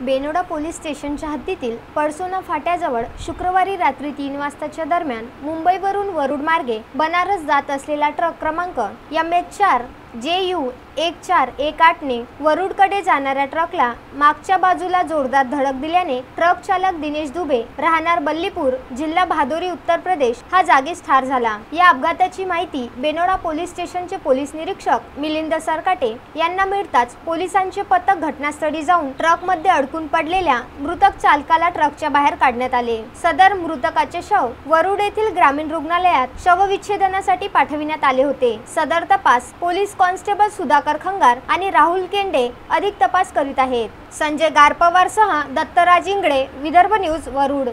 Benoda police स्टेशनच्या हद्दीतील पळसोना फाट्याजवळ शुक्रवारी रात्री तीन वाजताच्या दरम्यान मुंबईवरून वरुड मार्गे बनारस जात असलेला ट्रक क्रमांक एम एच चार जे यू एक चार एक आठने वरुडकडे जाणाऱ्या ट्रकला मागच्या बाजूला जोरदार धडक दिल्याने ट्रक चालक दिनेश दुबे राहणार बल्लीपूर जिल्हा भादोरी उत्तर प्रदेश हा जागीच ठार झाला. या अपघाताची माहिती बेनोडा पोलीस स्टेशनचे पोलीस निरीक्षक मिलिंद सरकाटे यांना मिळताच पोलिसांचे पथक घटनास्थळी जाऊन ट्रकमध्ये अडकून पडलेल्या मृतक चालकाला ट्रकच्या बाहेर काढण्यात आले. सदर मृतकाचे शव वरुड येथील ग्रामीण रुग्णालयात शवविच्छेदनासाठी पाठविण्यात आले होते. सदर तपास पोलीस कॉन्स्टेबल सुधाकर खंगार आणि राहुल केंडे अधिक तपास करीत आहेत. संजय गारपवारसह दत्तराज इंगळे विदर्भ न्यूज वरुड.